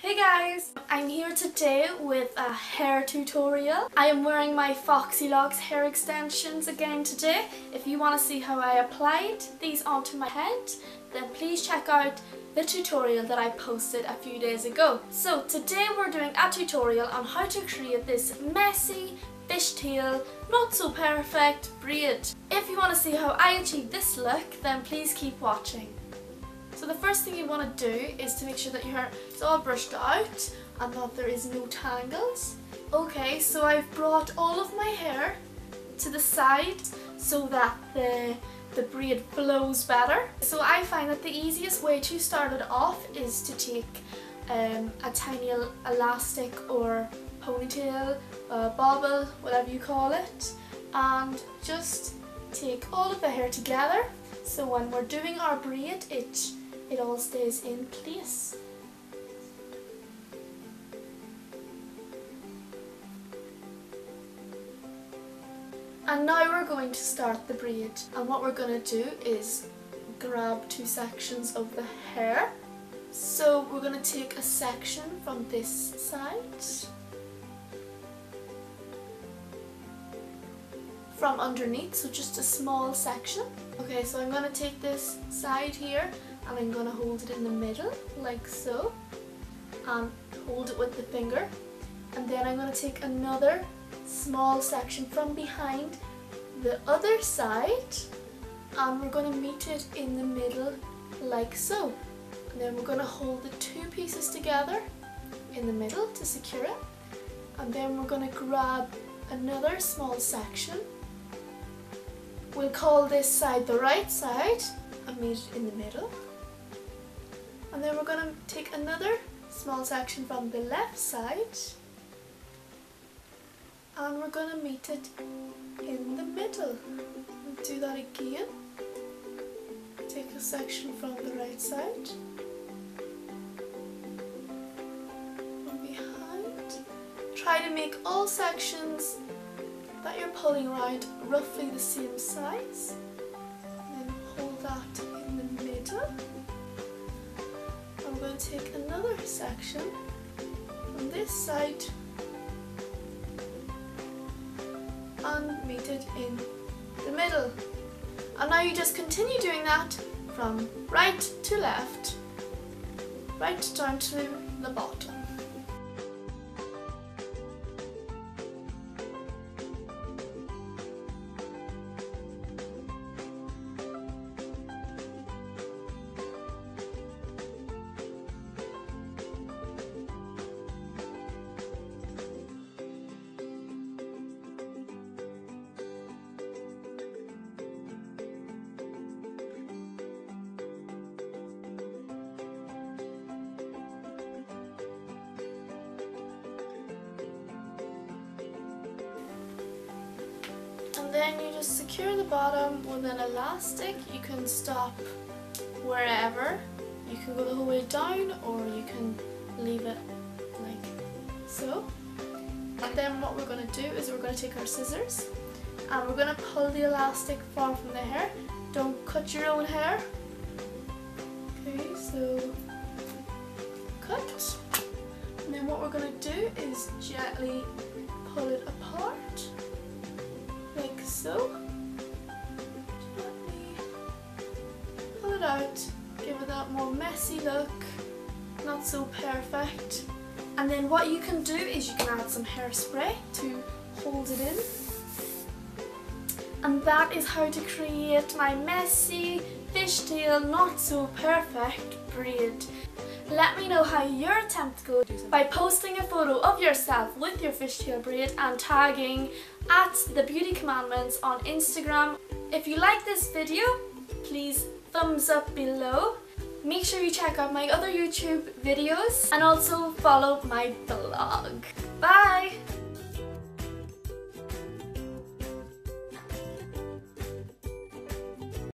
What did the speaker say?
Hey guys! I'm here today with a hair tutorial. I am wearing my Foxy Locks hair extensions again today. If you want to see how I applied these onto my head, then please check out the tutorial that I posted a few days ago. So today we're doing a tutorial on how to create this messy fishtail, not so perfect braid. If you want to see how I achieved this look, then please keep watching. So the first thing you want to do is to make sure that your hair is all brushed out and that there is no tangles. Okay, so I've brought all of my hair to the side so that the, the braid flows better. So I find that the easiest way to start it off is to take um, a tiny elastic or ponytail, uh, bobble, whatever you call it, and just take all of the hair together so when we're doing our braid it it all stays in place. And now we're going to start the braid and what we're going to do is grab two sections of the hair. So we're going to take a section from this side from underneath so just a small section. Okay so I'm to take this side here and I'm to hold it in the middle like so and hold it with the finger. And then I'm to take another small section from behind the other side and we're to meet it in the middle like so. And then we're to hold the two pieces together in the middle to secure it. And then we're to grab another small section we'll call this side the right side and meet it in the middle and then we're going to take another small section from the left side and we're going to meet it in the middle. do that again. Take a section from the right side from behind. Try to make all sections that you're pulling around roughly the same size. And then hold that in the middle. I'm going to take another section from this side and meet it in the middle. And now you just continue doing that from right to left, right down to the bottom. Then you just secure the bottom with an elastic. You can stop wherever. You can go the whole way down or you can leave it like so. And then what we're going to do is we're going to take our scissors and we're going to pull the elastic far from the hair. Don't cut your own hair. Okay, so cut. And then what we're going to do is gently so. Pull it out, give it that more messy look, not so perfect. And then what you can do is you can add some hairspray to hold it in. And that is how to create my messy fishtail not so perfect braid. Let me know how your attempt goes by posting a photo of yourself with your fishtail braid and tagging at the Beauty Commandments on Instagram. If you like this video, please thumbs up below. Make sure you check out my other YouTube videos and also follow my blog. Bye!